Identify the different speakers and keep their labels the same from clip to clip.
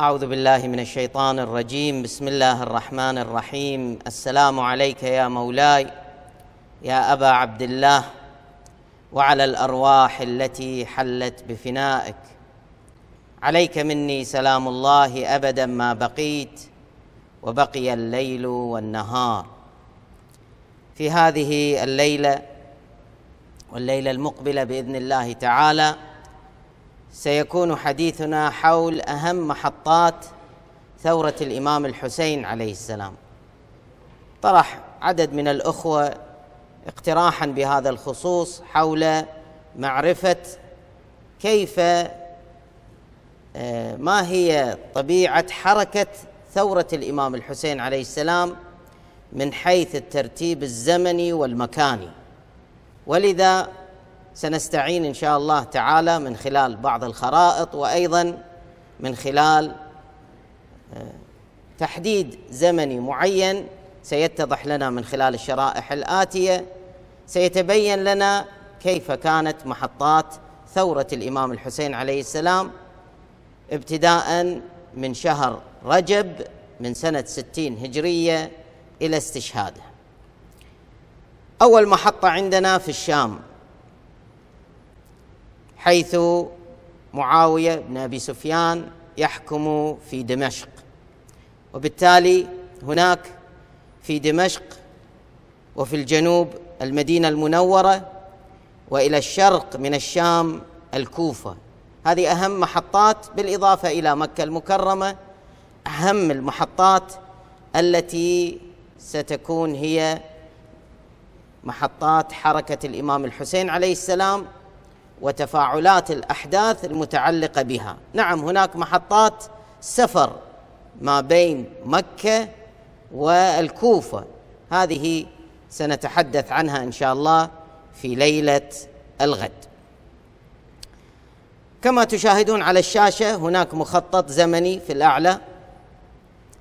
Speaker 1: أعوذ بالله من الشيطان الرجيم. بسم الله الرحمن الرحيم. السلام عليك يا مولاي يا أبا عبد الله وعلى الأرواح التي حلت بفنائك. عليك مني سلام الله أبدا ما بقيت وبقي الليل والنهار. في هذه الليلة والليلة المقبلة بإذن الله تعالى سيكون حديثنا حول أهم محطات ثورة الإمام الحسين عليه السلام. طرح عدد من الأخوة اقتراحا بهذا الخصوص حول معرفة كيف آه، ما هي طبيعة حركة ثورة الإمام الحسين عليه السلام من حيث الترتيب الزمني والمكاني. ولذا سنستعين إن شاء الله تعالى من خلال بعض الخرائط وأيضا من خلال آه، تحديد زمني معين سيتضح لنا من خلال الشرائح الآتية. سيتبين لنا كيف كانت محطات ثورة الإمام الحسين عليه السلام ابتداء من شهر رجب من سنة ستين هجرية إلى استشهاده. أول محطة عندنا في الشام حيث معاوية بن أبي سفيان يحكم في دمشق. وبالتالي هناك في دمشق وفي الجنوب المدينة المنورة وإلى الشرق من الشام الكوفة. هذه أهم محطات بالإضافة إلى مكة المكرمة أهم المحطات التي ستكون هي محطات حركة الإمام الحسين عليه السلام وتفاعلات الأحداث المتعلقة بها. نعم هناك محطات سفر ما بين مكة والكوفة. هذه سنتحدث عنها إن شاء الله في ليلة الغد. كما تشاهدون على الشاشة هناك مخطط زمني في الأعلى.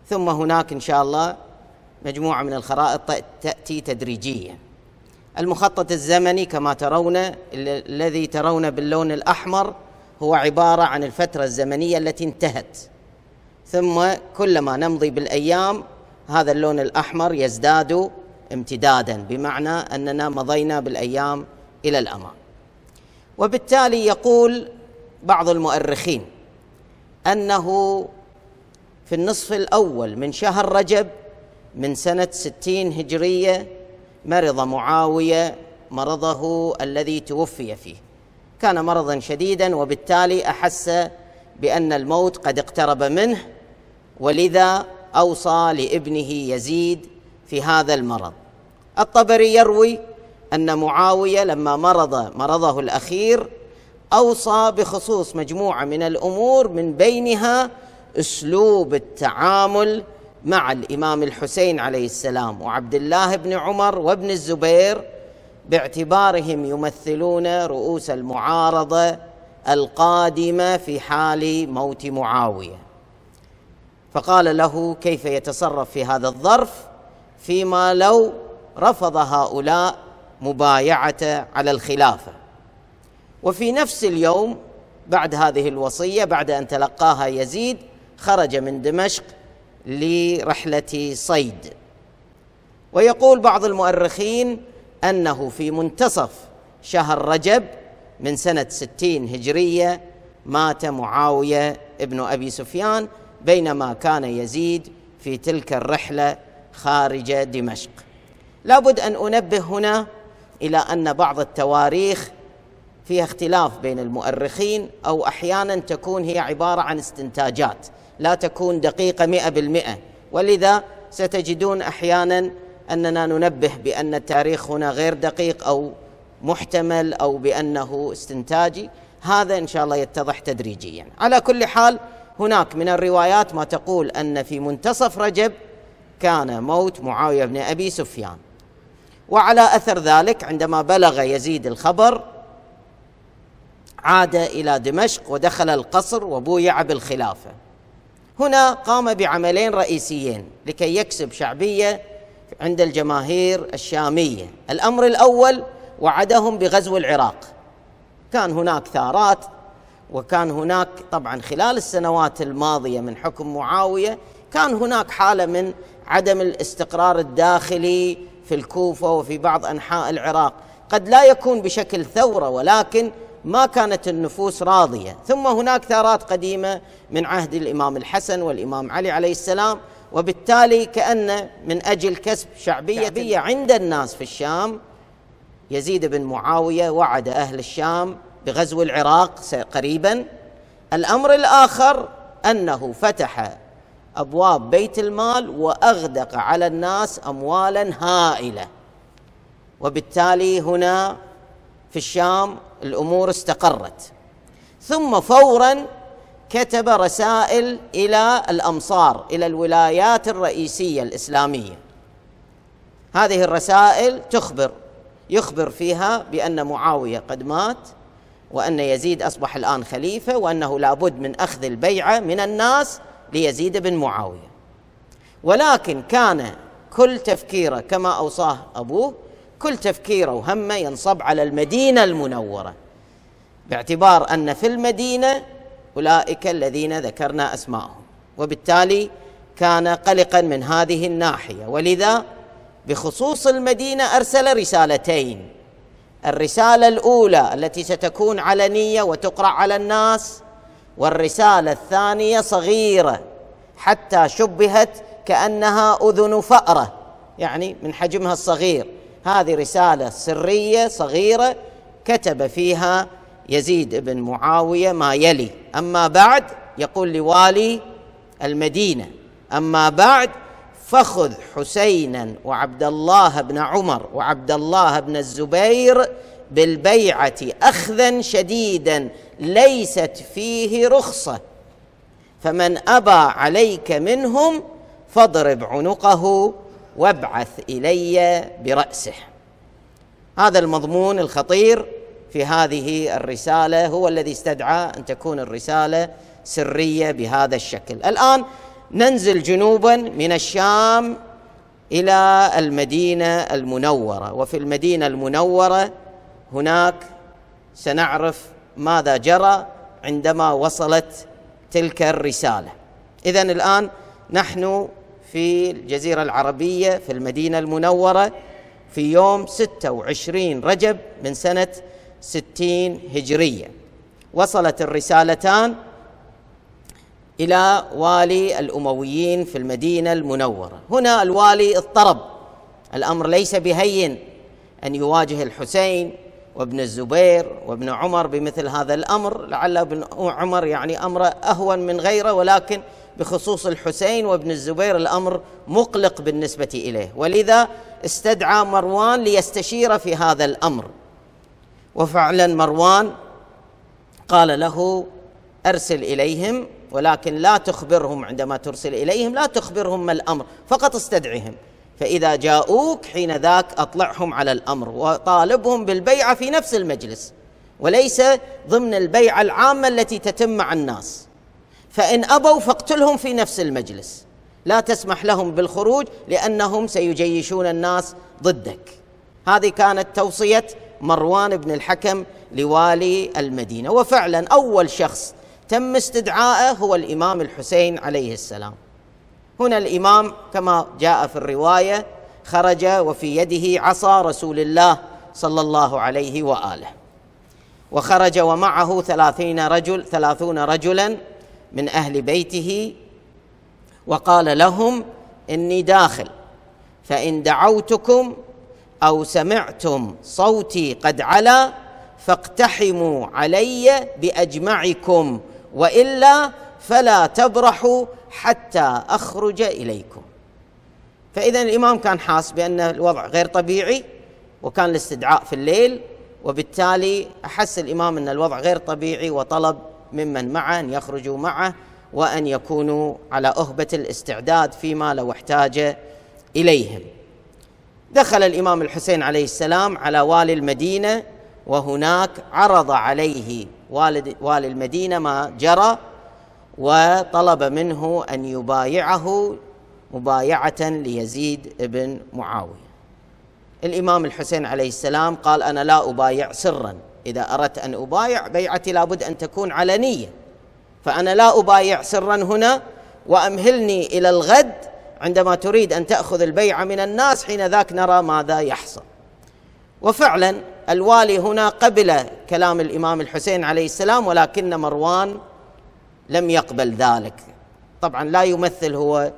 Speaker 1: ثم هناك إن شاء الله مجموعة من الخرائط تأتي تدريجيا. المخطط الزمني كما ترون الذي ترون باللون الأحمر هو عبارة عن الفترة الزمنية التي انتهت. ثم كلما نمضي بالأيام هذا اللون الأحمر يزداد امتدادا بمعنى أننا مضينا بالأيام إلى الأمام. وبالتالي يقول بعض المؤرخين أنه في النصف الأول من شهر رجب من سنة ستين هجرية مرض معاوية مرضه الذي توفي فيه. كان مرضا شديدا وبالتالي أحس بأن الموت قد اقترب منه ولذا أوصى لابنه يزيد في هذا المرض. الطبري يروي أن معاوية لما مرض مرضه الأخير أوصى بخصوص مجموعة من الأمور من بينها أسلوب التعامل مع الإمام الحسين عليه السلام وعبد الله بن عمر وابن الزبير باعتبارهم يمثلون رؤوس المعارضة القادمة في حال موت معاوية. فقال له كيف يتصرف في هذا الظرف؟ فيما لو رفض هؤلاء مبايعته على الخلافة. وفي نفس اليوم بعد هذه الوصية بعد أن تلقاها يزيد خرج من دمشق لرحلة صيد. ويقول بعض المؤرخين أنه في منتصف شهر رجب من سنة ستين هجرية مات معاوية ابن أبي سفيان بينما كان يزيد في تلك الرحلة خارج دمشق. لابد أن أنبه هنا إلى أن بعض التواريخ فيها اختلاف بين المؤرخين أو أحيانا تكون هي عبارة عن استنتاجات. لا تكون دقيقة مئة بالمئة. ولذا ستجدون أحيانا أننا ننبه بأن التاريخ هنا غير دقيق أو محتمل أو بأنه استنتاجي. هذا إن شاء الله يتضح تدريجيا. على كل حال هناك من الروايات ما تقول أن في منتصف رجب كان موت معاوية بن أبي سفيان. وعلى أثر ذلك عندما بلغ يزيد الخبر عاد إلى دمشق ودخل القصر وبويع بالخلافة. هنا قام بعملين رئيسيين لكي يكسب شعبية عند الجماهير الشامية. الأمر الأول وعدهم بغزو العراق. كان هناك ثارات وكان هناك طبعا خلال السنوات الماضية من حكم معاوية كان هناك حالة من عدم الاستقرار الداخلي في الكوفة وفي بعض أنحاء العراق. قد لا يكون بشكل ثورة ولكن ما كانت النفوس راضية. ثم هناك ثارات قديمة من عهد الإمام الحسن والإمام علي عليه السلام وبالتالي كأن من أجل كسب شعبية, شعبية. عند الناس في الشام يزيد بن معاوية وعد أهل الشام بغزو العراق قريبا. الأمر الآخر أنه فتح أبواب بيت المال وأغدق على الناس اموالا هائلة. وبالتالي هنا في الشام الأمور استقرت. ثم فورا كتب رسائل إلى الأمصار إلى الولايات الرئيسية الإسلامية. هذه الرسائل تخبر يخبر فيها بأن معاوية قد مات وأن يزيد أصبح الآن خليفة وأنه لابد من أخذ البيعة من الناس ليزيد بن معاوية. ولكن كان كل تفكيره كما أوصاه أبوه كل تفكيره وهمه ينصب على المدينة المنورة باعتبار أن في المدينة أولئك الذين ذكرنا أسماءهم وبالتالي كان قلقا من هذه الناحية. ولذا بخصوص المدينة أرسل رسالتين الرسالة الأولى التي ستكون علنيه وتقرأ على الناس والرسالة الثانية صغيرة حتى شبهت كأنها أذن فأرة يعني من حجمها الصغير. هذه رسالة سرية صغيرة كتب فيها يزيد بن معاوية ما يلي. أما بعد يقول لوالي المدينة أما بعد فخذ حسينا وعبد الله بن عمر وعبد الله بن الزبير بالبيعة أخذا شديدا ليست فيه رخصة. فمن أبى عليك منهم فاضرب عنقه وابعث إلي برأسه. هذا المضمون الخطير في هذه الرسالة هو الذي استدعى أن تكون الرسالة سرية بهذا الشكل. الآن ننزل جنوبا من الشام إلى المدينة المنورة وفي المدينة المنورة هناك سنعرف ماذا جرى عندما وصلت تلك الرسالة. اذا الآن نحن في الجزيرة العربية في المدينة المنورة في يوم 26 رجب من سنة 60 هجرية. وصلت الرسالتان إلى والي الأمويين في المدينة المنورة. هنا الوالي اضطرب. الأمر ليس بهين أن يواجه الحسين وابن الزبير وابن عمر بمثل هذا الأمر. لعل ابن عمر يعني امره أهون من غيره ولكن بخصوص الحسين وابن الزبير الأمر مقلق بالنسبة إليه ولذا استدعى مروان ليستشير في هذا الأمر. وفعلا مروان قال له أرسل إليهم ولكن لا تخبرهم عندما ترسل إليهم لا تخبرهم ما الأمر فقط استدعهم فإذا جاءوك حين ذاك أطلعهم على الأمر وطالبهم بالبيعة في نفس المجلس وليس ضمن البيعة العامة التي تتم مع الناس. فإن أبوا فاقتلهم في نفس المجلس. لا تسمح لهم بالخروج لأنهم سيجيشون الناس ضدك. هذه كانت توصية مروان بن الحكم لوالي المدينة. وفعلا أول شخص تم استدعائه هو الإمام الحسين عليه السلام. هنا الإمام كما جاء في الرواية خرج وفي يده عصا رسول الله صلى الله عليه وآله. وخرج ومعه ثلاثين رجل ثلاثون رجلا من أهل بيته وقال لهم إني داخل فإن دعوتكم أو سمعتم صوتي قد علا فاقتحموا علي بأجمعكم وإلا فلا تبرحوا حتى أخرج إليكم. فإذا الإمام كان حاس بأن الوضع غير طبيعي وكان الاستدعاء في الليل وبالتالي أحس الإمام أن الوضع غير طبيعي وطلب ممن معه أن يخرجوا معه وأن يكونوا على أهبة الاستعداد فيما لو احتاج إليهم. دخل الإمام الحسين عليه السلام على والي المدينة وهناك عرض عليه والد والي المدينة ما جرى وطلب منه أن يبايعه مبايعة ليزيد بن معاوية. الإمام الحسين عليه السلام قال أنا لا أبايع سرا. إذا أردت أن أبايع بيعتي لابد أن تكون علنيه فأنا لا أبايع سرا هنا وأمهلني إلى الغد عندما تريد أن تأخذ البيعه من الناس حين ذاك نرى ماذا يحصل. وفعلا الوالي هنا قبل كلام الإمام الحسين عليه السلام ولكن مروان لم يقبل ذلك. طبعا لا يمثل هو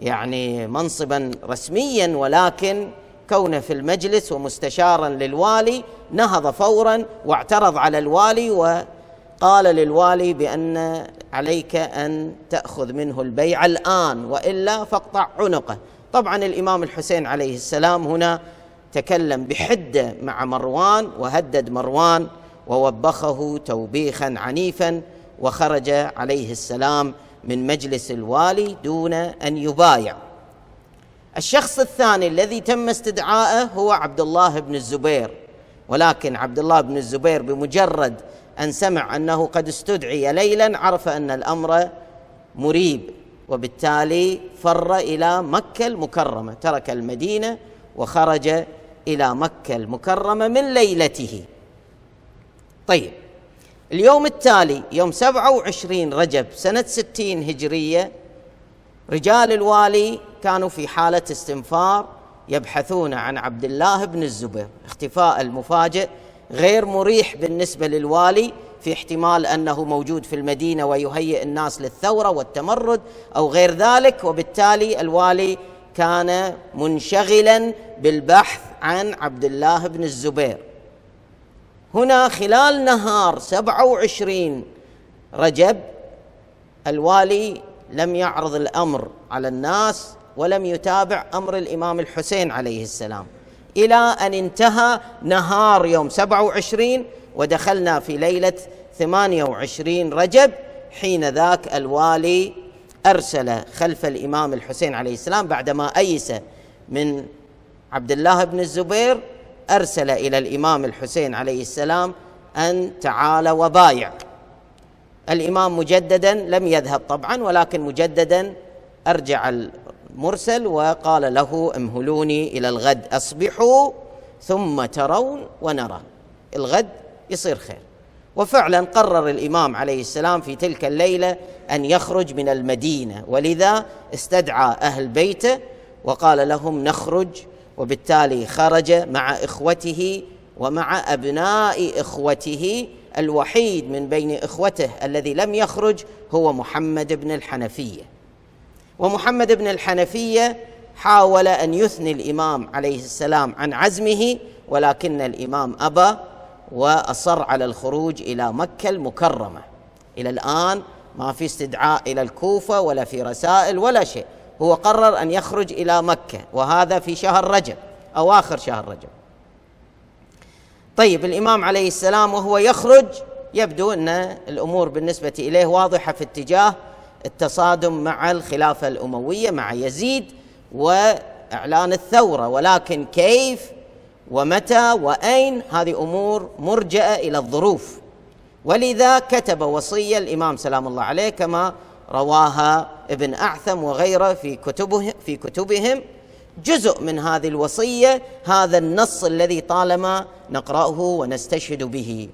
Speaker 1: يعني منصبا رسميا ولكن كونه في المجلس ومستشارا للوالي نهض فورا واعترض على الوالي وقال للوالي بأن عليك أن تأخذ منه البيع الآن وإلا فاقطع عنقه. طبعا الإمام الحسين عليه السلام هنا تكلم بحده مع مروان وهدد مروان ووبخه توبيخا عنيفا وخرج عليه السلام من مجلس الوالي دون أن يبايع. الشخص الثاني الذي تم استدعائه هو عبد الله بن الزبير. ولكن عبد الله بن الزبير بمجرد أن سمع أنه قد استدعي ليلا عرف أن الأمر مريب وبالتالي فر إلى مكة المكرمة ترك المدينة وخرج إلى مكة المكرمة من ليلته. طيب اليوم التالي يوم 27 رجب سنة 60 هجرية رجال الوالي كانوا في حالة استنفار يبحثون عن عبد الله بن الزبير اختفاء المفاجئ غير مريح بالنسبة للوالي في احتمال أنه موجود في المدينة ويهيئ الناس للثورة والتمرد أو غير ذلك وبالتالي الوالي كان منشغلا بالبحث عن عبد الله بن الزبير. هنا خلال نهار سبعة وعشرين رجب الوالي لم يعرض الأمر على الناس ولم يتابع أمر الإمام الحسين عليه السلام. إلى أن انتهى نهار يوم سبعة وعشرين ودخلنا في ثمانية وعشرين رجب حين ذاك الوالي أرسل خلف الإمام الحسين عليه السلام بعدما أيس من عبد الله بن الزبير أرسل إلى الإمام الحسين عليه السلام أن تعال وبايع. الإمام مجددا لم يذهب طبعا ولكن مجددا أرجع المرسل وقال له امهلوني إلى الغد أصبحوا ثم ترون ونرى. الغد يصير خير. وفعلا قرر الإمام عليه السلام في تلك الليلة أن يخرج من المدينة ولذا استدعى أهل بيته وقال لهم نخرج وبالتالي خرج مع إخوته ومع أبناء إخوته الوحيد من بين إخوته الذي لم يخرج هو محمد بن الحنفية. ومحمد بن الحنفية حاول أن يثني الإمام عليه السلام عن عزمه ولكن الإمام أبى وأصر على الخروج إلى مكة المكرمة. إلى الآن ما في استدعاء إلى الكوفة ولا في رسائل ولا شيء. هو قرر أن يخرج إلى مكة وهذا في شهر رجب أواخر شهر رجب. طيب الإمام عليه السلام وهو يخرج يبدو أن الأمور بالنسبة إليه واضحة في اتجاه التصادم مع الخلافة الأموية مع يزيد وإعلان الثورة. ولكن كيف ومتى وأين هذه أمور مرجئة إلى الظروف؟ ولذا كتب وصية الإمام سلام الله عليه كما رواها ابن أعثم وغيره في كتبه في كتبهم. جزء من هذه الوصية هذا النص الذي طالما نقرأه ونستشهد به.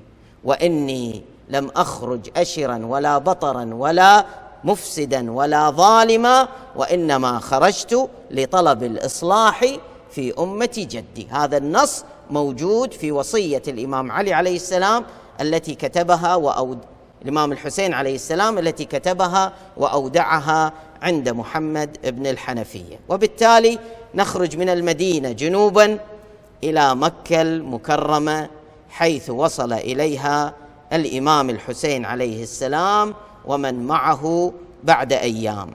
Speaker 1: وإني لم أخرج اشرا ولا بطرا ولا مفسدا ولا ظالما وإنما خرجت لطلب الإصلاح في أمة جدي. هذا النص موجود في وصية الإمام علي عليه السلام التي كتبها وأود الإمام الحسين عليه السلام التي كتبها وأودعها عند محمد بن الحنفية. وبالتالي نخرج من المدينة جنوبا إلى مكة المكرمة حيث وصل إليها الإمام الحسين عليه السلام ومن معه بعد أيام.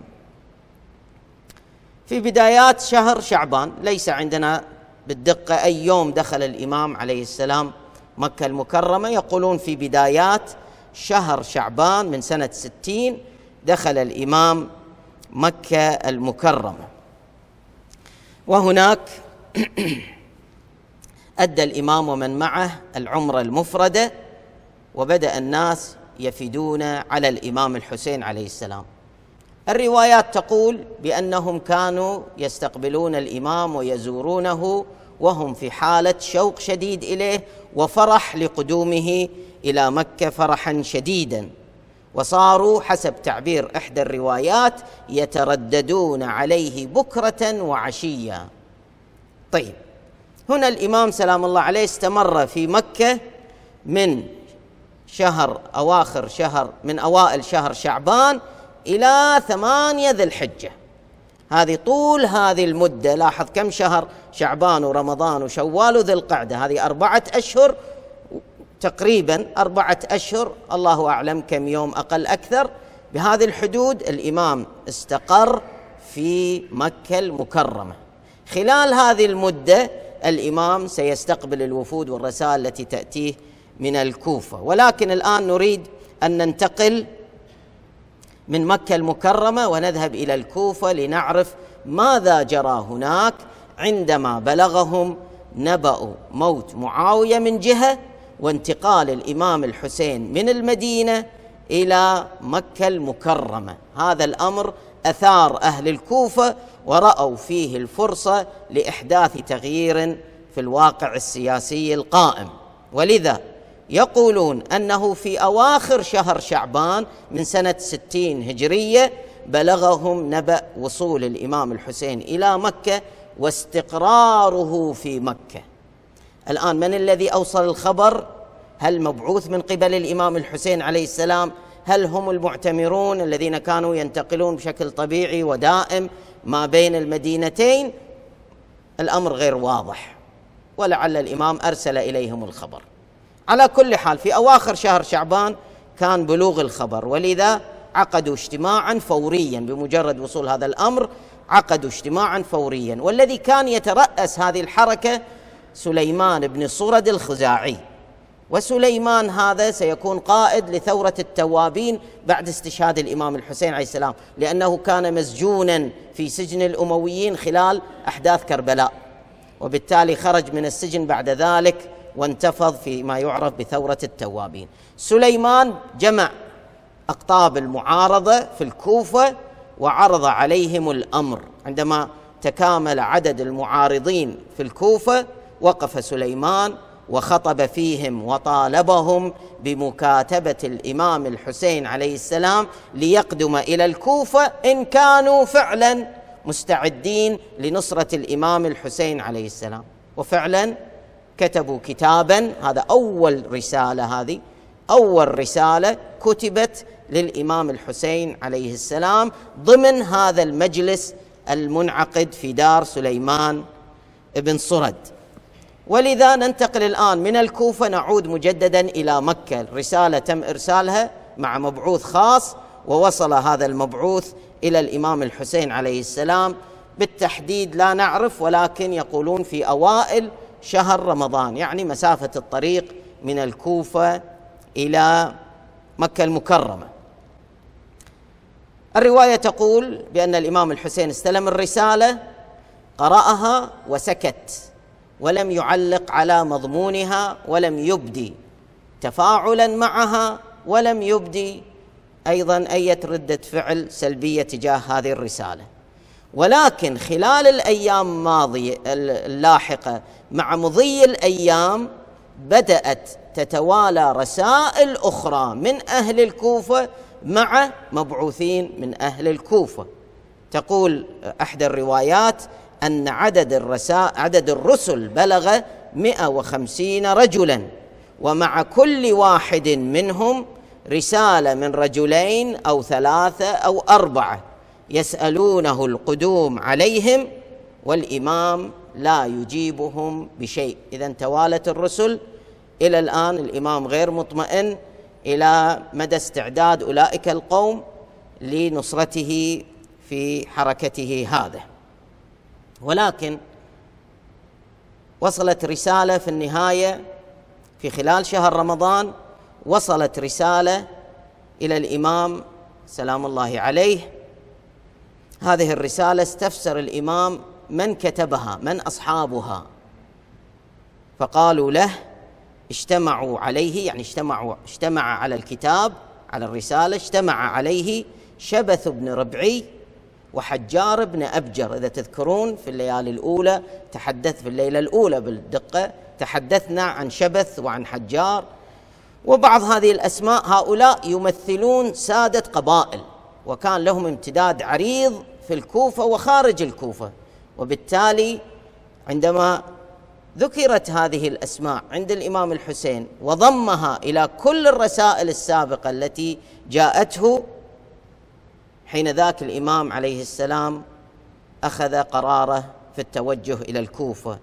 Speaker 1: في بدايات شهر شعبان ليس عندنا بالدقة أي يوم دخل الإمام عليه السلام مكة المكرمة. يقولون في بدايات شهر شعبان من سنة ستين دخل الإمام مكة المكرمة. وهناك أدى الإمام ومن معه العمرة المفردة وبدأ الناس يفدون على الإمام الحسين عليه السلام. الروايات تقول بأنهم كانوا يستقبلون الإمام ويزورونه وهم في حالة شوق شديد إليه وفرح لقدومه إلى مكة فرحا شديدا. وصاروا حسب تعبير إحدى الروايات يترددون عليه بكرة وعشيا طيب هنا الإمام سلام الله عليه استمر في مكة من شهر أواخر شهر من أوائل شهر شعبان إلى ثمانية ذي الحجة. هذه طول هذه المدة لاحظ كم شهر شعبان ورمضان وشوال وذي القعدة. هذه أربعة أشهر تقريبا أربعة أشهر الله أعلم كم يوم أقل أكثر. بهذه الحدود الإمام استقر في مكة المكرمة. خلال هذه المدة الإمام سيستقبل الوفود والرسائل التي تأتيه من الكوفة. ولكن الآن نريد أن ننتقل من مكة المكرمة ونذهب إلى الكوفة لنعرف ماذا جرى هناك عندما بلغهم نبأ موت معاوية من جهة وانتقال الإمام الحسين من المدينة إلى مكة المكرمة. هذا الأمر أثار أهل الكوفة ورأوا فيه الفرصة لإحداث تغيير في الواقع السياسي القائم. ولذا يقولون أنه في أواخر شهر شعبان من سنة ستين هجرية بلغهم نبأ وصول الإمام الحسين إلى مكة واستقراره في مكة. الآن من الذي أوصل الخبر؟ هل مبعوث من قبل الإمام الحسين عليه السلام؟ هل هم المعتمرون الذين كانوا ينتقلون بشكل طبيعي ودائم ما بين المدينتين؟ الأمر غير واضح ولعل الإمام أرسل إليهم الخبر. على كل حال في أواخر شهر شعبان كان بلوغ الخبر ولذا عقدوا اجتماعا فوريا بمجرد وصول هذا الأمر عقدوا اجتماعا فوريا. والذي كان يترأس هذه الحركة سليمان بن صرد الخزاعي. وسليمان هذا سيكون قائد لثورة التوابين بعد استشهاد الإمام الحسين عليه السلام لأنه كان مسجونا في سجن الأمويين خلال أحداث كربلاء. وبالتالي خرج من السجن بعد ذلك وانتفض في ما يعرف بثورة التوابين. سليمان جمع أقطاب المعارضة في الكوفة وعرض عليهم الأمر. عندما تكامل عدد المعارضين في الكوفة وقف سليمان وخطب فيهم وطالبهم بمكاتبة الإمام الحسين عليه السلام ليقدم إلى الكوفة إن كانوا فعلا مستعدين لنصرة الإمام الحسين عليه السلام. وفعلا كتبوا كتابا. هذا أول رسالة هذه. أول رسالة كتبت للإمام الحسين عليه السلام ضمن هذا المجلس المنعقد في دار سليمان بن صرد. ولذا ننتقل الآن من الكوفة نعود مجددا إلى مكة. الرسالة تم إرسالها مع مبعوث خاص ووصل هذا المبعوث إلى الإمام الحسين عليه السلام. بالتحديد لا نعرف ولكن يقولون في أوائل شهر رمضان يعني مسافة الطريق من الكوفة إلى مكة المكرمة. الرواية تقول بأن الإمام الحسين استلم الرسالة قرأها وسكت ولم يعلق على مضمونها ولم يبدي تفاعلا معها ولم يبدي أيضا أي ردة فعل سلبية تجاه هذه الرسالة. ولكن خلال الأيام الماضية اللاحقة مع مضي الأيام بدأت تتوالى رسائل أخرى من أهل الكوفة مع مبعوثين من أهل الكوفة. تقول احدى الروايات أن عدد الرسائل عدد الرسل بلغ 150 رجلا ومع كل واحد منهم رسالة من رجلين أو ثلاثة أو أربعة. يسألونه القدوم عليهم والإمام لا يجيبهم بشيء. إذا توالت الرسل إلى الآن الإمام غير مطمئن إلى مدى استعداد أولئك القوم لنصرته في حركته هذا ولكن وصلت رسالة في النهاية في خلال شهر رمضان وصلت رسالة إلى الإمام سلام الله عليه هذه الرسالة استفسر الإمام من كتبها من أصحابها. فقالوا له اجتمعوا عليه يعني اجتمعوا اجتمع على الكتاب على الرسالة اجتمع عليه شبث بن ربعي وحجار بن أبجر. إذا تذكرون في الليالي الأولى تحدث في الليلة الأولى بالدقة تحدثنا عن شبث وعن حجار. وبعض هذه الأسماء هؤلاء يمثلون سادة قبائل وكان لهم امتداد عريض في الكوفة وخارج الكوفة. وبالتالي عندما ذكرت هذه الأسماء عند الإمام الحسين وضمها إلى كل الرسائل السابقة التي جاءته حين ذاك الإمام عليه السلام أخذ قراره في التوجه إلى الكوفة.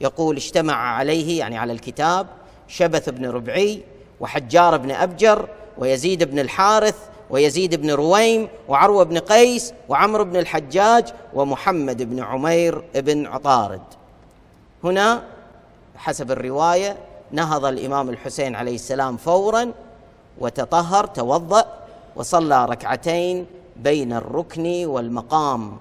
Speaker 1: يقول اجتمع عليه يعني على الكتاب شبث بن ربعي وحجار بن أبجر ويزيد بن الحارث ويزيد بن رويم وعروة بن قيس وعمرو بن الحجاج ومحمد بن عمير بن عطارد. هنا حسب الرواية نهض الإمام الحسين عليه السلام فورا وتطهر توضأ وصلى ركعتين بين الركن والمقام.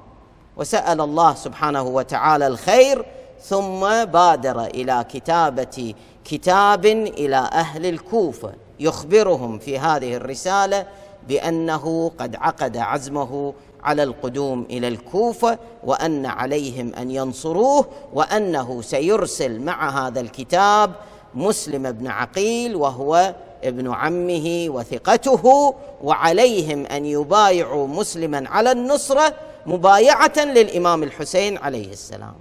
Speaker 1: وسأل الله سبحانه وتعالى الخير ثم بادر إلى كتابة كتاب إلى أهل الكوفة يخبرهم في هذه الرسالة بأنه قد عقد عزمه على القدوم إلى الكوفة وأن عليهم أن ينصروه وأنه سيرسل مع هذا الكتاب مسلم بن عقيل وهو ابن عمه وثقته وعليهم أن يبايعوا مسلما على النصرة مبايعة للإمام الحسين عليه السلام.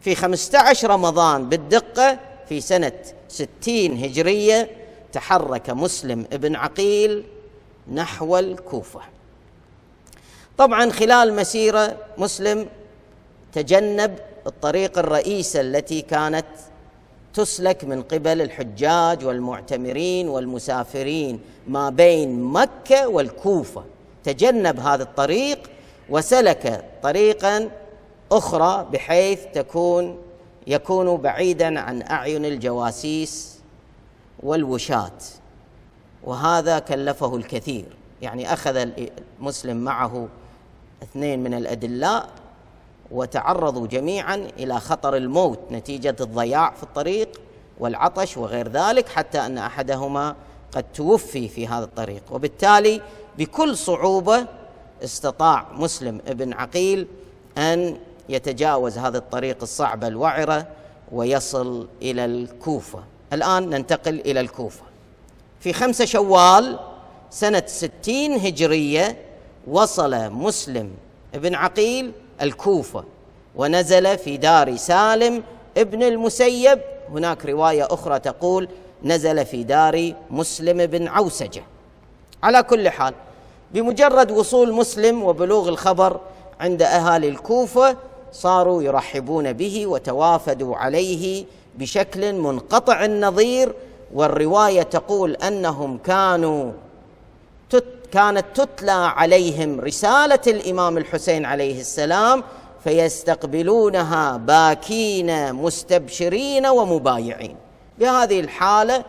Speaker 1: في خمسة عشر رمضان بالدقة في سنة ستين هجرية تحرك مسلم ابن عقيل نحو الكوفة. طبعا خلال مسيرة مسلم تجنب الطريق الرئيسة التي كانت تسلك من قبل الحجاج والمعتمرين والمسافرين ما بين مكة والكوفة. تجنب هذا الطريق وسلك طريقا أخرى بحيث تكون يكون بعيدا عن أعين الجواسيس والوشاة وهذا كلفه الكثير. يعني أخذ المسلم معه اثنين من الأدلاء وتعرضوا جميعا إلى خطر الموت نتيجة الضياع في الطريق والعطش وغير ذلك حتى أن أحدهما قد توفي في هذا الطريق. وبالتالي بكل صعوبة استطاع مسلم ابن عقيل أن يتجاوز هذا الطريق الصعبة الوعرة ويصل إلى الكوفة. الآن ننتقل إلى الكوفة. في خمسة شوال سنة ستين هجرية وصل مسلم ابن عقيل الكوفة ونزل في دار سالم ابن المسيب. هناك رواية أخرى تقول نزل في دار مسلم بن عوسجة. على كل حال بمجرد وصول مسلم وبلوغ الخبر عند أهالي الكوفة صاروا يرحبون به وتوافدوا عليه بشكل منقطع النظير والرواية تقول أنهم كانوا كانت تتلى عليهم رسالة الإمام الحسين عليه السلام فيستقبلونها باكين مستبشرين ومبايعين. بهذه الحالة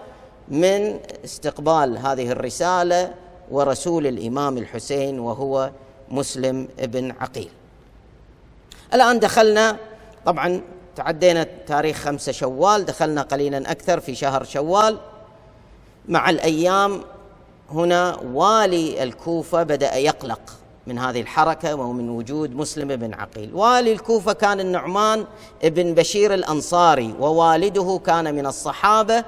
Speaker 1: من استقبال هذه الرسالة ورسول الإمام الحسين وهو مسلم بن عقيل. الآن دخلنا طبعا تعدينا تاريخ خمسة شوال دخلنا قليلا أكثر في شهر شوال. مع الأيام هنا والي الكوفة بدأ يقلق من هذه الحركة ومن وجود مسلم بن عقيل. والي الكوفة كان النعمان بن بشير الأنصاري ووالده كان من الصحابة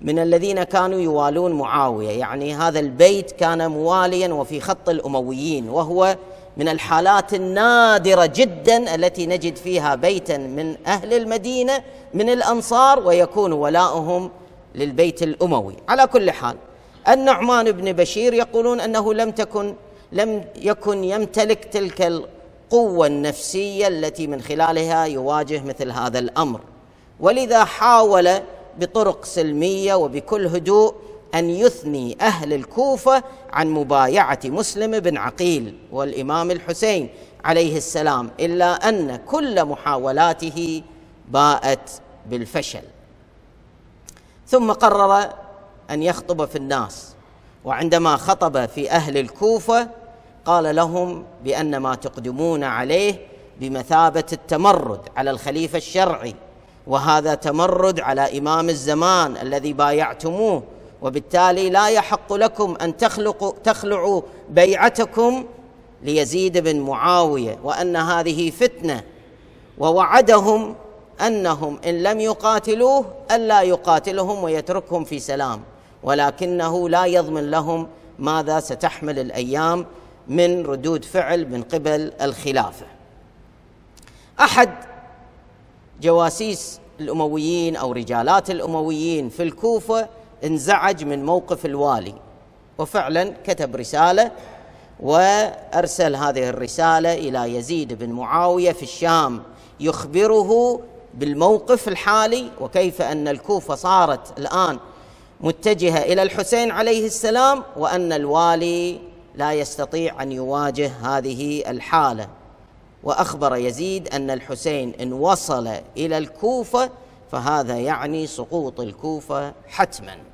Speaker 1: من الذين كانوا يوالون معاوية. يعني هذا البيت كان مواليا وفي خط الأمويين وهو من الحالات النادرة جدا التي نجد فيها بيتا من أهل المدينة من الأنصار ويكون ولاؤهم للبيت الأموي. على كل حال النعمان بن بشير يقولون أنه لم تكن لم يكن يمتلك تلك القوة النفسية التي من خلالها يواجه مثل هذا الأمر. ولذا حاول بطرق سلمية وبكل هدوء أن يثني أهل الكوفة عن مبايعة مسلم بن عقيل والإمام الحسين عليه السلام إلا أن كل محاولاته باءت بالفشل. ثم قرر أن يخطب في الناس وعندما خطب في أهل الكوفة قال لهم بأن ما تقدمون عليه بمثابة التمرد على الخليفة الشرعي وهذا تمرد على إمام الزمان الذي بايعتموه وبالتالي لا يحق لكم أن تخلقوا تخلعوا بيعتكم ليزيد بن معاوية وأن هذه فتنة. ووعدهم أنهم إن لم يقاتلوه ألا يقاتلهم ويتركهم في سلام. ولكنه لا يضمن لهم ماذا ستحمل الأيام من ردود فعل من قبل الخلافة. أحد جواسيس الأمويين أو رجالات الأمويين في الكوفة انزعج من موقف الوالي. وفعلا كتب رسالة وأرسل هذه الرسالة إلى يزيد بن معاوية في الشام يخبره بالموقف الحالي وكيف أن الكوفة صارت الآن متجهة إلى الحسين عليه السلام وأن الوالي لا يستطيع أن يواجه هذه الحالة. وأخبر يزيد أن الحسين إن وصل إلى الكوفة فهذا يعني سقوط الكوفة حتما.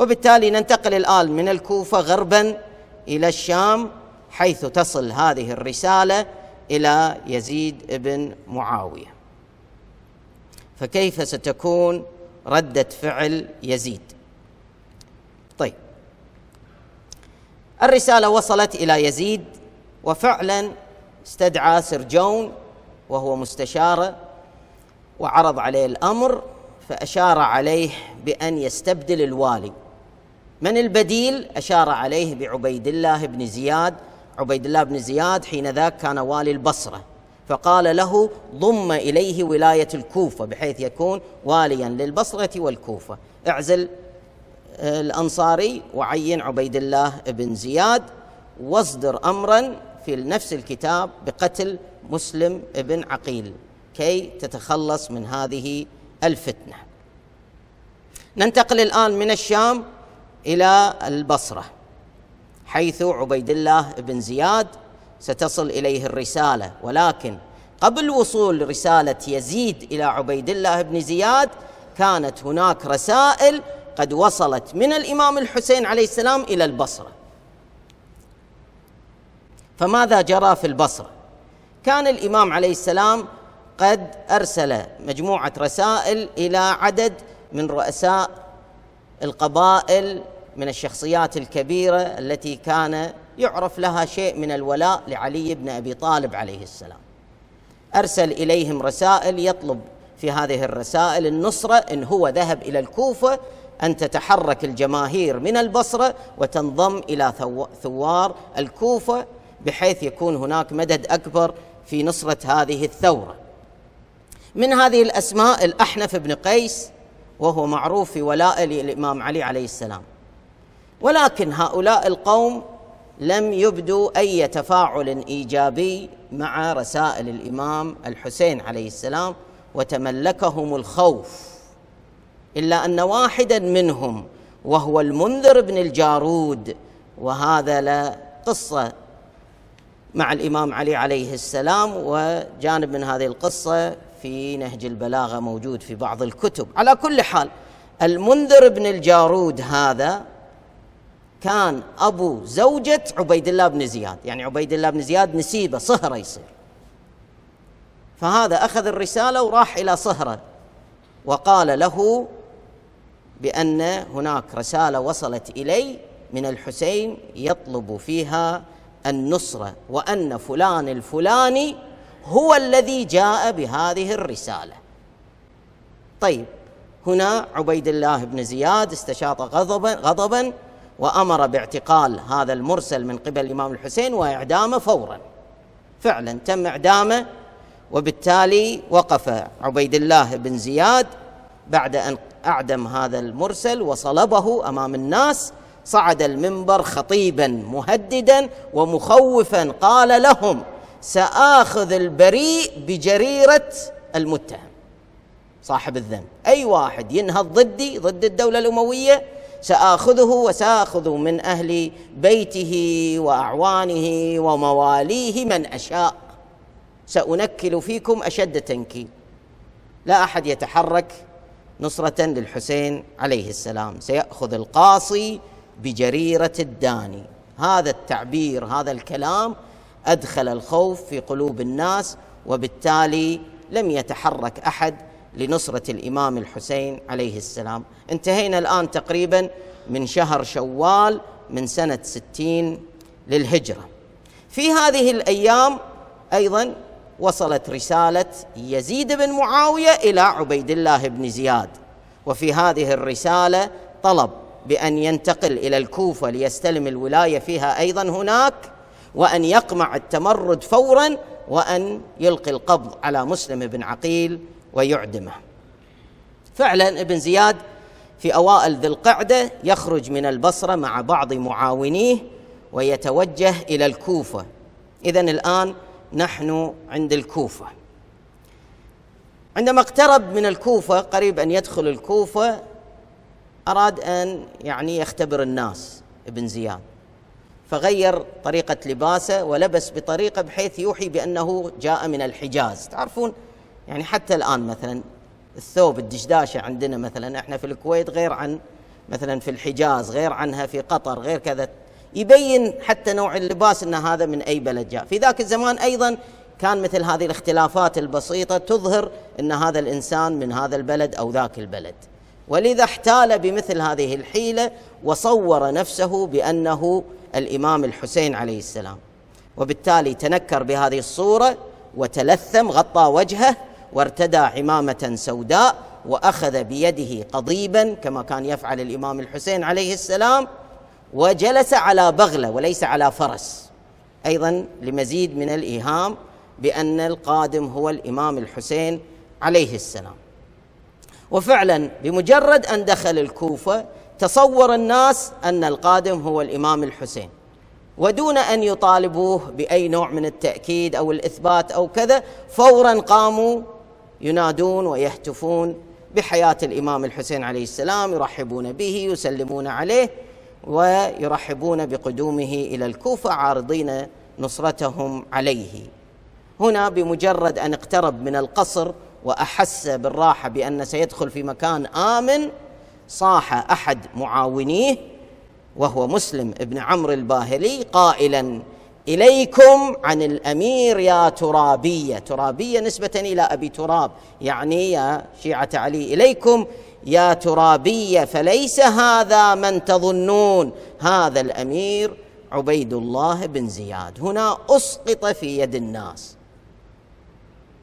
Speaker 1: وبالتالي ننتقل الآن من الكوفة غربا إلى الشام حيث تصل هذه الرسالة إلى يزيد بن معاوية. فكيف ستكون ردة فعل يزيد؟ طيب. الرسالة وصلت إلى يزيد وفعلا استدعى سرجون وهو مستشاره وعرض عليه الأمر فأشار عليه بأن يستبدل الوالي. من البديل أشار عليه بعبيد الله بن زياد. عبيد الله بن زياد حين ذاك كان والي البصرة فقال له ضم إليه ولاية الكوفة بحيث يكون واليا للبصرة والكوفة. اعزل آه، الأنصاري وعين عبيد الله بن زياد واصدر امرا في نفس الكتاب بقتل مسلم بن عقيل. كي تتخلص من هذه الفتنة. ننتقل الآن من الشام إلى البصرة حيث عبيد الله بن زياد ستصل إليه الرسالة. ولكن قبل وصول رسالة يزيد إلى عبيد الله بن زياد كانت هناك رسائل قد وصلت من الإمام الحسين عليه السلام إلى البصرة. فماذا جرى في البصرة؟ كان الإمام عليه السلام قد أرسل مجموعة رسائل إلى عدد من رؤساء القبائل من الشخصيات الكبيرة التي كان يعرف لها شيء من الولاء لعلي بن أبي طالب عليه السلام. أرسل إليهم رسائل يطلب في هذه الرسائل النصرة إن هو ذهب إلى الكوفة أن تتحرك الجماهير من البصرة وتنضم إلى ثوار الكوفة بحيث يكون هناك مدد أكبر في نصرة هذه الثورة. من هذه الأسماء الأحنف بن قيس وهو معروف في ولاء للإمام علي عليه السلام. ولكن هؤلاء القوم لم يبدوا أي تفاعل إيجابي مع رسائل الإمام الحسين عليه السلام وتملكهم الخوف. إلا أن واحدا منهم وهو المنذر بن الجارود وهذا لا قصة مع الإمام علي عليه السلام وجانب من هذه القصة في نهج البلاغة موجود في بعض الكتب. على كل حال المنذر بن الجارود هذا كان أبو زوجة عبيد الله بن زياد. يعني عبيد الله بن زياد نسيبه صهره يصير. فهذا أخذ الرسالة وراح إلى صهره وقال له بأن هناك رسالة وصلت إلي من الحسين يطلب فيها النصره وأن فلان الفلاني هو الذي جاء بهذه الرسالة. طيب هنا عبيد الله بن زياد استشاط غضبا غضبا وأمر باعتقال هذا المرسل من قبل الإمام الحسين وإعدامه فورا. فعلا تم إعدامه وبالتالي وقف عبيد الله بن زياد بعد أن أعدم هذا المرسل وصلبه أمام الناس صعد المنبر خطيبا مهددا ومخوفا قال لهم سآخذ البريء بجريرة المتهم صاحب الذنب. أي واحد ينهض ضدي ضد الدولة الأموية سآخذه وسآخذ من أهل بيته وأعوانه ومواليه من أشاء. سأنكل فيكم أشد تنكيل. لا أحد يتحرك نصرة للحسين عليه السلام. سيأخذ القاصي بجريرة الداني. هذا التعبير هذا الكلام أدخل الخوف في قلوب الناس وبالتالي لم يتحرك أحد لنصرة الإمام الحسين عليه السلام. انتهينا الآن تقريبا من شهر شوال من سنة ستين للهجرة. في هذه الأيام أيضا وصلت رسالة يزيد بن معاوية إلى عبيد الله بن زياد. وفي هذه الرسالة طلب بأن ينتقل إلى الكوفة ليستلم الولاية فيها أيضا هناك. وأن يقمع التمرد فورا وأن يلقي القبض على مسلم بن عقيل ويعدمه. فعلا ابن زياد في أوائل ذي القعدة يخرج من البصرة مع بعض معاونيه ويتوجه إلى الكوفة. اذا الآن نحن عند الكوفة. عندما اقترب من الكوفة قريب أن يدخل الكوفة أراد أن يعني يختبر الناس ابن زياد. فغير طريقة لباسه ولبس بطريقة بحيث يوحي بأنه جاء من الحجاز. تعرفون يعني حتى الآن مثلا الثوب الدشداشة عندنا مثلا إحنا في الكويت غير عن مثلا في الحجاز غير عنها في قطر غير كذا. يبين حتى نوع اللباس إن هذا من أي بلد جاء. في ذاك الزمان أيضا كان مثل هذه الاختلافات البسيطة تظهر إن هذا الإنسان من هذا البلد أو ذاك البلد. ولذا احتال بمثل هذه الحيلة وصور نفسه بأنه الإمام الحسين عليه السلام. وبالتالي تنكر بهذه الصورة وتلثم غطى وجهه وارتدى عمامة سوداء وأخذ بيده قضيبا كما كان يفعل الإمام الحسين عليه السلام وجلس على بغلة وليس على فرس. أيضا لمزيد من الإيهام بأن القادم هو الإمام الحسين عليه السلام. وفعلا بمجرد أن دخل الكوفة تصور الناس أن القادم هو الإمام الحسين. ودون أن يطالبوه بأي نوع من التأكيد أو الإثبات أو كذا فورا قاموا ينادون ويهتفون بحياة الإمام الحسين عليه السلام يرحبون به يسلمون عليه ويرحبون بقدومه إلى الكوفة عارضين نصرتهم عليه. هنا بمجرد أن اقترب من القصر وأحس بالراحة بأن سيدخل في مكان آمن صاح أحد معاونيه وهو مسلم بن عمرو الباهلي قائلا إليكم عن الأمير يا ترابية. ترابية نسبة إلى أبي تراب يعني يا شيعة علي إليكم يا ترابية فليس هذا من تظنون؟ هذا الأمير عبيد الله بن زياد. هنا أسقط في يد الناس.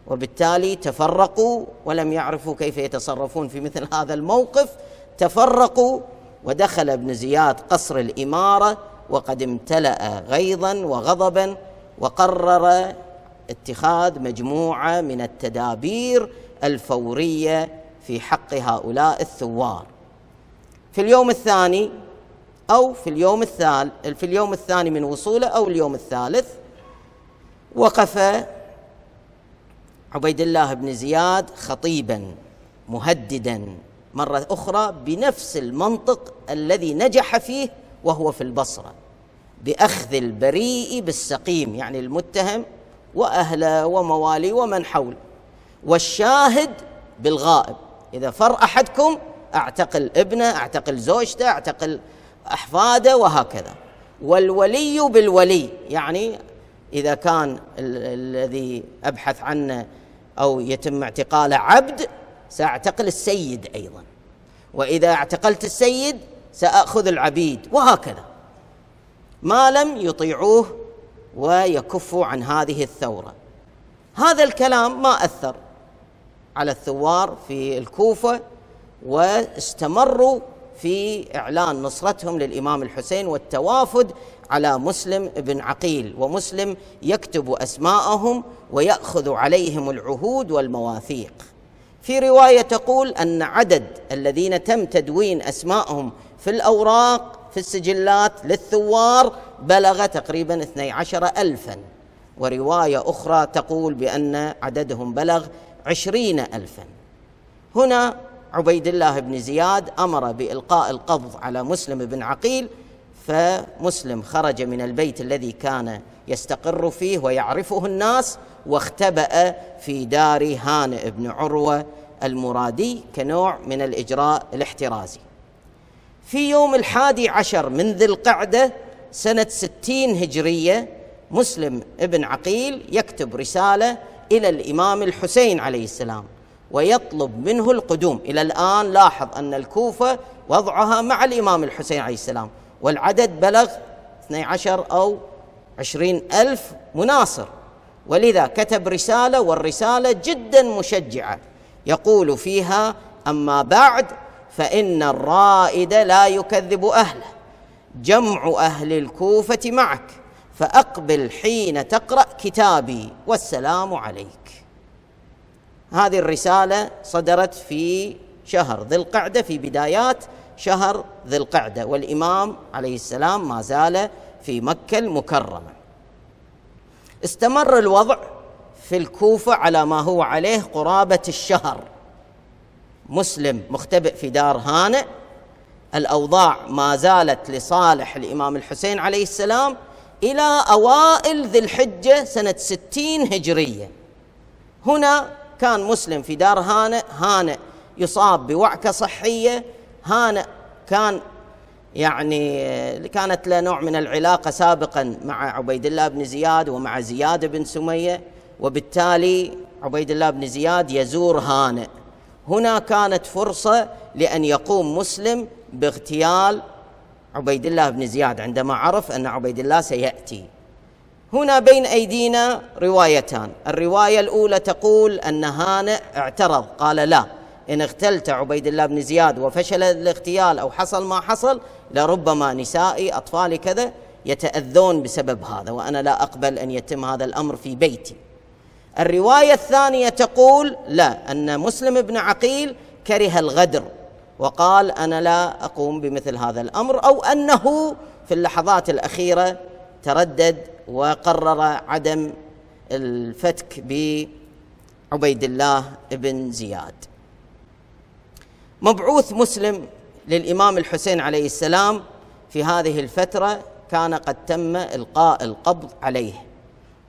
Speaker 1: وبالتالي تفرقوا ولم يعرفوا كيف يتصرفون في مثل هذا الموقف تفرقوا ودخل ابن زياد قصر الإمارة وقد امتلأ غيظا وغضبا وقرر اتخاذ مجموعة من التدابير الفورية في حق هؤلاء الثوار. في اليوم الثاني أو في اليوم الثالث في اليوم الثاني من وصوله أو اليوم الثالث وقف عبيد الله بن زياد خطيبا مهددا. مرة أخرى بنفس المنطق الذي نجح فيه وهو في البصرة بأخذ البريء بالسقيم يعني المتهم وأهله ومواليه ومن حول والشاهد بالغائب. إذا فر أحدكم أعتقل ابنه أعتقل زوجته أعتقل أحفاده وهكذا. والولي بالولي يعني إذا كان الذي أبحث عنه أو يتم اعتقاله عبد سأعتقل السيد أيضا. وإذا اعتقلت السيد سأخذ العبيد. وهكذا. ما لم يطيعوه ويكفوا عن هذه الثورة. هذا الكلام ما أثر على الثوار في الكوفة واستمروا في إعلان نصرتهم للإمام الحسين والتوافد على مسلم بن عقيل ومسلم يكتب أسماءهم ويأخذ عليهم العهود والمواثيق. في رواية تقول أن عدد الذين تم تدوين أسماءهم في الأوراق في السجلات للثوار بلغ تقريبا 12 ألفا. ورواية أخرى تقول بأن عددهم بلغ عشرين ألفا. هنا عبيد الله بن زياد أمر بإلقاء القبض على مسلم بن عقيل فمسلم خرج من البيت الذي كان يستقر فيه ويعرفه الناس واختبأ في دار هانئ بن عروة المرادي كنوع من الإجراء الاحترازي. في يوم الحادي عشر من ذي القعدة سنة ستين هجرية مسلم ابن عقيل يكتب رسالة إلى الإمام الحسين عليه السلام ويطلب منه القدوم. إلى الآن لاحظ أن الكوفة وضعها مع الإمام الحسين عليه السلام. والعدد بلغ 12 أو عشرين ألف مناصر. ولذا كتب رسالة والرسالة جدا مشجعة. يقول فيها أما بعد فإن الرائد لا يكذب أهله. جمع أهل الكوفة معك فأقبل حين تقرأ كتابي. والسلام عليك. هذه الرسالة صدرت في شهر ذي القعدة في بدايات شهر ذي القعدة والإمام عليه السلام ما زال في مكة المكرمة. استمر الوضع في الكوفة على ما هو عليه قرابة الشهر. مسلم مختبئ في دار هانئ. الأوضاع ما زالت لصالح الإمام الحسين عليه السلام إلى أوائل ذي الحجة سنة ستين هجرية. هنا كان مسلم في دار هانئ هانئ يصاب بوعكة صحية هانئ كان يعني كانت له نوع من العلاقة سابقا مع عبيد الله بن زياد ومع زياد بن سمية وبالتالي عبيد الله بن زياد يزور هانئ. هنا كانت فرصة لأن يقوم مسلم باغتيال عبيد الله بن زياد عندما عرف أن عبيد الله سيأتي. هنا بين أيدينا روايتان. الرواية الأولى تقول أن هانئ اعترض قال لا. إن اغتلت عبيد الله بن زياد وفشل الاغتيال أو حصل ما حصل لربما نسائي أطفالي كذا يتأذون بسبب هذا وأنا لا أقبل أن يتم هذا الأمر في بيتي. الرواية الثانية تقول لا أن مسلم بن عقيل كره الغدر وقال أنا لا أقوم بمثل هذا الأمر أو أنه في اللحظات الأخيرة تردد وقرر عدم الفتك بعبيد الله بن زياد. مبعوث مسلم للإمام الحسين عليه السلام في هذه الفترة كان قد تم إلقاء القبض عليه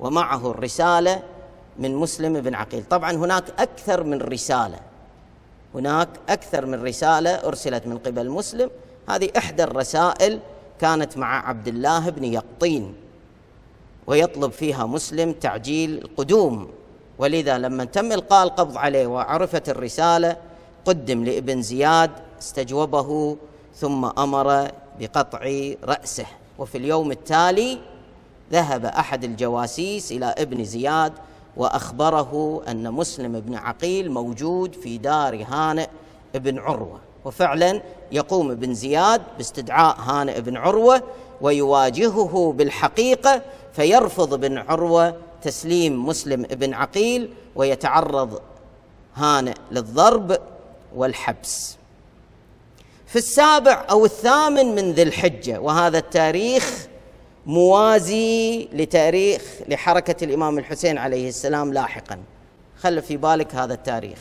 Speaker 1: ومعه الرسالة من مسلم بن عقيل. طبعا هناك أكثر من رسالة. هناك أكثر من رسالة أرسلت من قبل مسلم. هذه إحدى الرسائل كانت مع عبد الله بن يقطين ويطلب فيها مسلم تعجيل القدوم ولذا لما تم إلقاء القبض عليه وعرفت الرسالة قدم لابن زياد استجوبه ثم أمر بقطع رأسه. وفي اليوم التالي ذهب أحد الجواسيس إلى ابن زياد وأخبره أن مسلم بن عقيل موجود في دار هانئ بن عروة. وفعلا يقوم ابن زياد باستدعاء هانئ بن عروة ويواجهه بالحقيقة فيرفض ابن عروة تسليم مسلم بن عقيل ويتعرض هانئ للضرب والحبس. في السابع أو الثامن من ذي الحجة وهذا التاريخ موازي لتاريخ لحركة الإمام الحسين عليه السلام لاحقا. خل في بالك هذا التاريخ.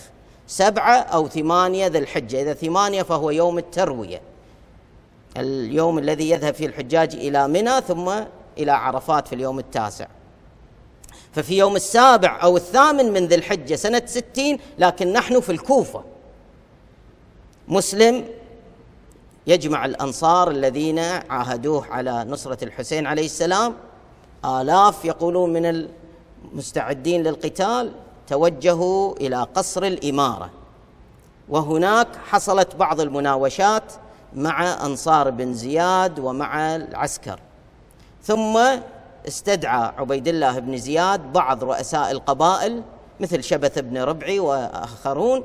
Speaker 1: سبعة أو ثمانية ذي الحجة إذا ثمانية فهو يوم التروية. اليوم الذي يذهب فيه الحجاج إلى منى ثم إلى عرفات في اليوم التاسع. ففي يوم السابع أو الثامن من ذي الحجة سنة ستين لكن نحن في الكوفة. مسلم يجمع الأنصار الذين عاهدوه على نصرة الحسين عليه السلام. آلاف يقولون من المستعدين للقتال توجهوا إلى قصر الإمارة. وهناك حصلت بعض المناوشات مع أنصار بن زياد ومع العسكر. ثم استدعى عبيد الله بن زياد بعض رؤساء القبائل مثل شبث بن ربعي وآخرون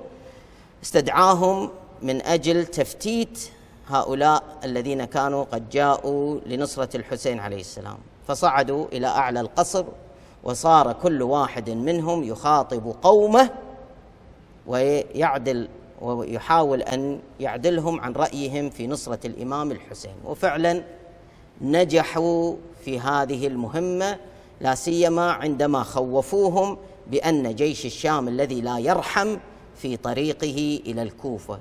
Speaker 1: استدعاهم من أجل تفتيت هؤلاء الذين كانوا قد جاءوا لنصرة الحسين عليه السلام. فصعدوا إلى أعلى القصر وصار كل واحد منهم يخاطب قومه ويعدل ويحاول أن يعدلهم عن رأيهم في نصرة الإمام الحسين. وفعلا نجحوا في هذه المهمة لا سيما عندما خوفوهم بأن جيش الشام الذي لا يرحم في طريقه إلى الكوفة.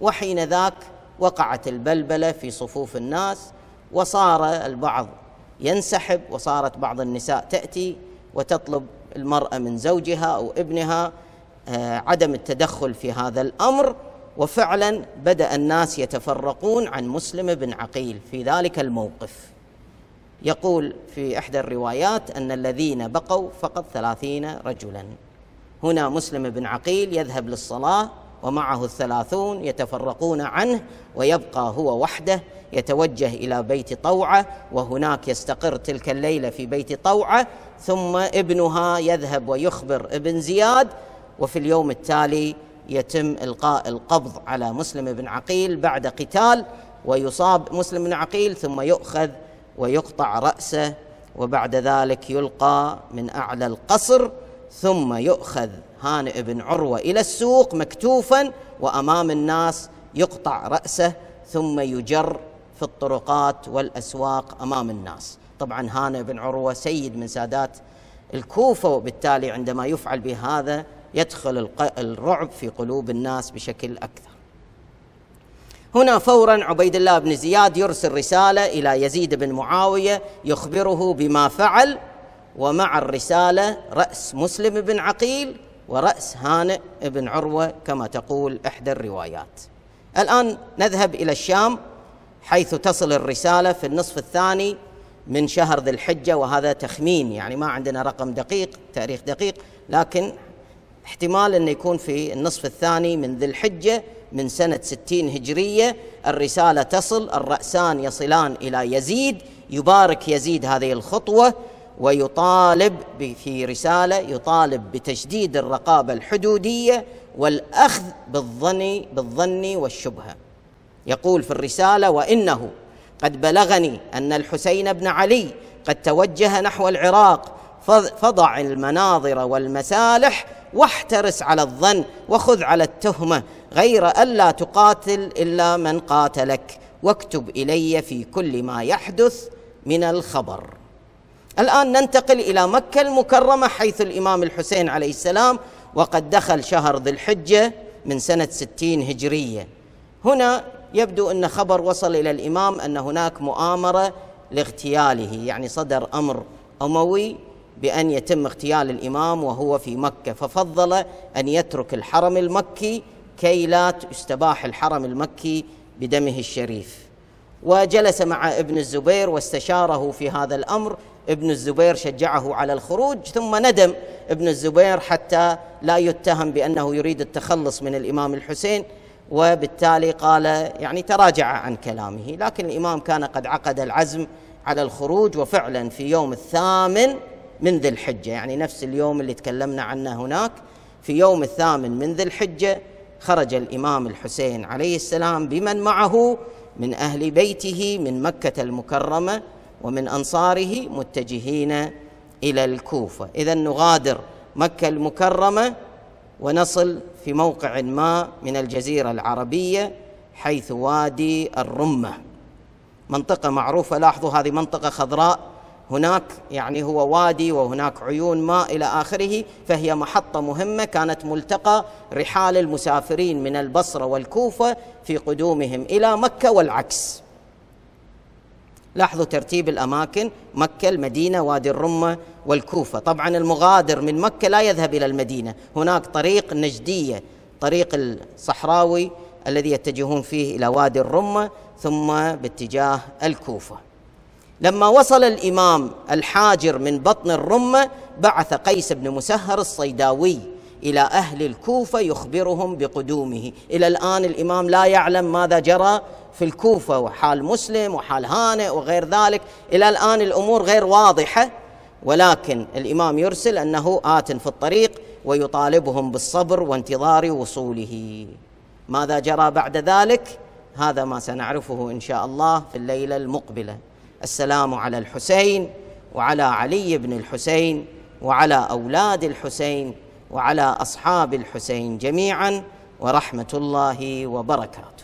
Speaker 1: وحين ذاك وقعت البلبلة في صفوف الناس وصار البعض ينسحب وصارت بعض النساء تأتي وتطلب المرأة من زوجها أو ابنها آه، عدم التدخل في هذا الأمر. وفعلا بدأ الناس يتفرقون عن مسلم بن عقيل في ذلك الموقف. يقول في إحدى الروايات أن الذين بقوا فقط ثلاثين رجلا. هنا مسلم بن عقيل يذهب للصلاة ومعه الثلاثون يتفرقون عنه ويبقى هو وحده يتوجه إلى بيت طوعة وهناك يستقر تلك الليلة في بيت طوعة ثم ابنها يذهب ويخبر ابن زياد وفي اليوم التالي يتم إلقاء القبض على مسلم بن عقيل بعد قتال ويصاب مسلم بن عقيل ثم يؤخذ ويقطع رأسه وبعد ذلك يلقى من أعلى القصر ثم يؤخذ هانئ بن عروة إلى السوق مكتوفا وأمام الناس يقطع رأسه ثم يجر في الطرقات والأسواق أمام الناس. طبعا هانئ بن عروة سيد من سادات الكوفة وبالتالي عندما يفعل بهذا يدخل الرعب في قلوب الناس بشكل أكثر. هنا فورا عبيد الله بن زياد يرسل رسالة إلى يزيد بن معاوية يخبره بما فعل ومع الرسالة رأس مسلم بن عقيل ورأس هانئ بن عروة كما تقول إحدى الروايات. الآن نذهب إلى الشام حيث تصل الرسالة في النصف الثاني من شهر ذي الحجة وهذا تخمين يعني ما عندنا رقم دقيق تاريخ دقيق لكن احتمال انه يكون في النصف الثاني من ذي الحجة من سنة 60 هجرية. الرسالة تصل الرأسان يصلان إلى يزيد يبارك يزيد هذه الخطوة ويطالب في رسالة يطالب بتشديد الرقابة الحدودية والأخذ بالظن بالظن والشبهة. يقول في الرسالة وإنه قد بلغني أن الحسين بن علي قد توجه نحو العراق فضع المناظر والمسالح واحترس على الظن وخذ على التهمة غير الا تقاتل إلا من قاتلك واكتب إلي في كل ما يحدث من الخبر. الآن ننتقل إلى مكة المكرمة حيث الإمام الحسين عليه السلام وقد دخل شهر ذي الحجة من سنة ستين هجرية. هنا يبدو أن خبر وصل إلى الإمام أن هناك مؤامرة لاغتياله يعني صدر أمر أموي بأن يتم اغتيال الإمام وهو في مكة ففضل أن يترك الحرم المكي كي لا يستباح الحرم المكي بدمه الشريف. وجلس مع ابن الزبير واستشاره في هذا الأمر ابن الزبير شجعه على الخروج ثم ندم ابن الزبير حتى لا يتهم بأنه يريد التخلص من الإمام الحسين وبالتالي قال يعني تراجع عن كلامه. لكن الإمام كان قد عقد العزم على الخروج وفعلا في يوم الثامن من ذي الحجة. يعني نفس اليوم اللي تكلمنا عنه هناك في يوم الثامن من ذي الحجة خرج الإمام الحسين عليه السلام بمن معه من أهل بيته من مكة المكرمة. ومن أنصاره متجهين إلى الكوفة. إذا نغادر مكة المكرمة ونصل في موقع ما من الجزيرة العربية حيث وادي الرمة. منطقة معروفة لاحظوا هذه منطقة خضراء. هناك يعني هو وادي وهناك عيون ماء إلى آخره فهي محطة مهمة كانت ملتقى رحال المسافرين من البصرة والكوفة في قدومهم إلى مكة والعكس. لاحظوا ترتيب الأماكن مكة المدينة وادي الرمة والكوفة. طبعا المغادر من مكة لا يذهب إلى المدينة. هناك طريق نجدية طريق الصحراوي الذي يتجهون فيه إلى وادي الرمة ثم باتجاه الكوفة. لما وصل الإمام الحاجر من بطن الرمة بعث قيس بن مسهر الصيداوي إلى أهل الكوفة يخبرهم بقدومه. إلى الآن الإمام لا يعلم ماذا جرى في الكوفة وحال مسلم وحال هانئ وغير ذلك. إلى الآن الأمور غير واضحة ولكن الإمام يرسل أنه آت في الطريق ويطالبهم بالصبر وانتظار وصوله. ماذا جرى بعد ذلك؟ هذا ما سنعرفه إن شاء الله في الليلة المقبلة. السلام على الحسين وعلى علي بن الحسين وعلى أولاد الحسين وعلى أصحاب الحسين جميعا ورحمة الله وبركاته.